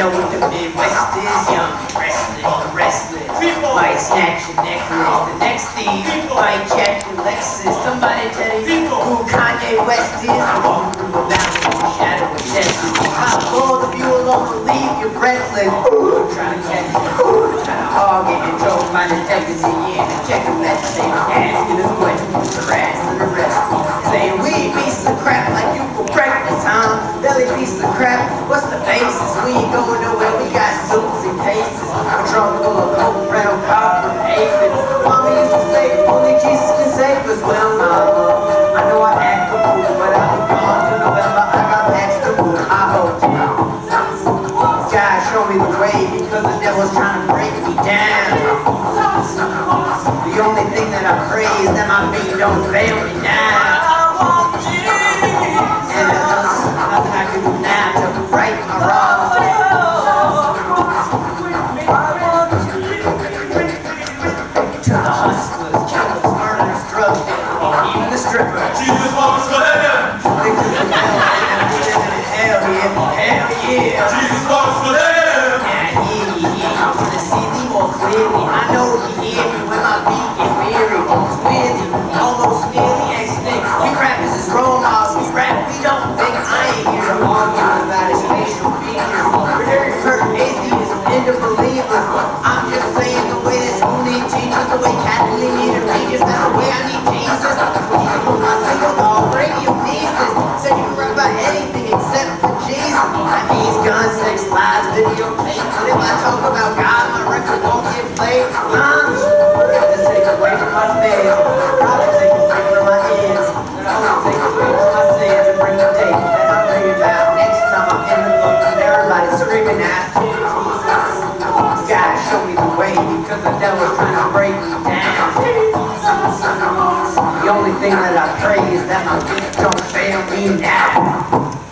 know what the Midwest is, young, restless, restless. Might snatch your necklace, the next thing might check your Lexus. Somebody tell you who Kanye West is, walking through the mountain in the shadow of death. How bold of you alone to leave, you're breathless. Ooh, trying to catch me, Ooh, trying to hog in your joke, my detectives in here, checking that thing, asking us questions, harassing us. We ain't going nowhere. We got suits and cases. A trunk full of coke, brown copper, aphids. Mama used to say, only Jesus can save us. Well, mama, I know I act a fool, but I'll be gone to November. I got packs to move. I hope God, show me the way because the devil's trying to break me down. The only thing that I pray is that my feet don't fail me now. And there's nothing don't think I ain't here to argue about his facial features. We're very certain atheists and the believers. I'm just saying the way this only Jesus, the way Kathleen needed Regis, that's the way I need Jesus. My single radio needs. Said you can rap about anything except for Jesus. That means guns, sex, lies, videotapes. But if I talk about God, my record won't get played. Screaming out, oh, Jesus. God, show me the way because the devil's trying to break me down. The only thing that I pray is that my feet don't fail me now.